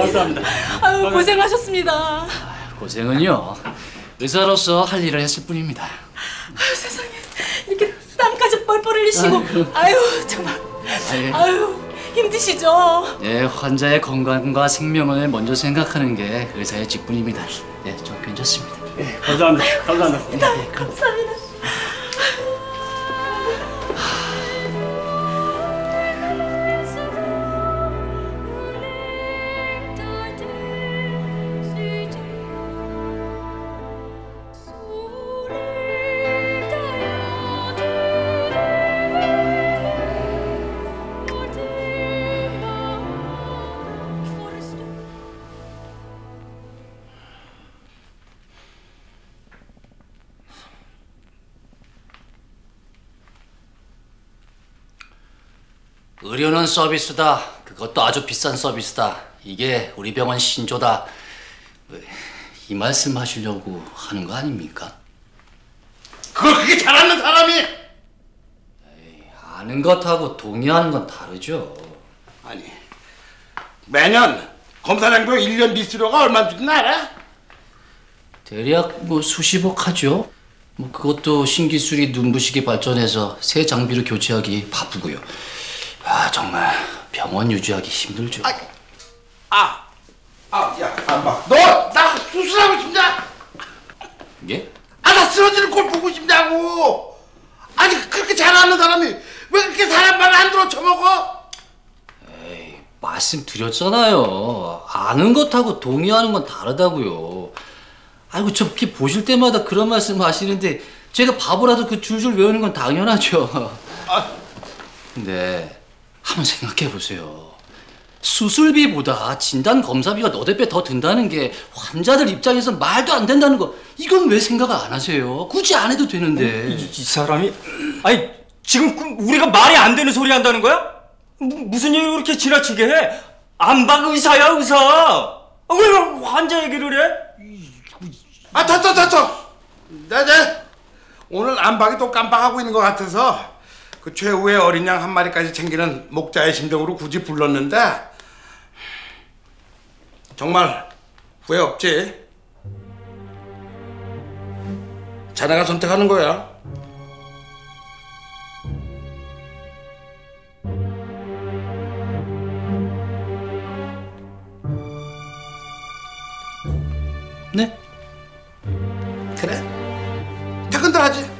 감사합니다. 아유 고생하셨습니다. 고생은요. 의사로서 할 일을 했을 뿐입니다. 아유 세상에 이렇게 땀까지 뻘뻘 흘리시고 아유 정말 예, 아유 힘드시죠? 예, 환자의 건강과 생명을 먼저 생각하는 게 의사의 직분입니다. 예, 좀 괜찮습니다. 감사합니다. 감사합니다. 감사합니다. 의료는 서비스다. 그것도 아주 비싼 서비스다. 이게 우리 병원 신조다. 왜, 이 말씀 하시려고 하는 거 아닙니까? 그걸 그렇게 잘하는 사람이 아는 것하고 동의하는 건 다르죠. 아니 매년 검사장도 1년 미수료가 얼마인지 알아? 대략 뭐 수십억 하죠. 뭐 그것도 신기술이 눈부시게 발전해서 새 장비로 교체하기 바쁘고요. 아 정말 병원 유지하기 힘들죠. 아, 아, 야, 안봐. 너 나 수술하고 싶냐? 예? 아, 나 쓰러지는 꼴 보고 싶냐고. 아니 그렇게 잘하는 사람이 왜 그렇게 사람 말 안 들어 쳐먹어? 말씀드렸잖아요. 아는 것하고 동의하는 건 다르다고요. 아이고 저렇게 보실 때마다 그런 말씀 하시는데 제가 바보라도 그 줄줄 외우는 건 당연하죠. 근데 한번 생각해 보세요. 수술비보다 진단 검사비가 너댓 배더 든다는 게 환자들 입장에서 말도 안 된다는 거 이건 왜 생각을 안 하세요? 굳이 안 해도 되는데. 이, 이 사람이 아니 지금 그 우리가 말이 안 되는 소리 한다는 거야? 무, 무슨 얘기를 그렇게 지나치게 해? 안박 의사야 의사. 아, 왜 환자 얘기를 해? 아, 됐어, 됐어. 네, 네. 오늘 안박이 또 깜빡하고 있는 것 같아서 그 최후의 어린 양 한 마리까지 챙기는 목자의 심정으로 굳이 불렀는데 정말 후회 없지? 자네가 선택하는 거야. 네? 그래? 태권도 하지.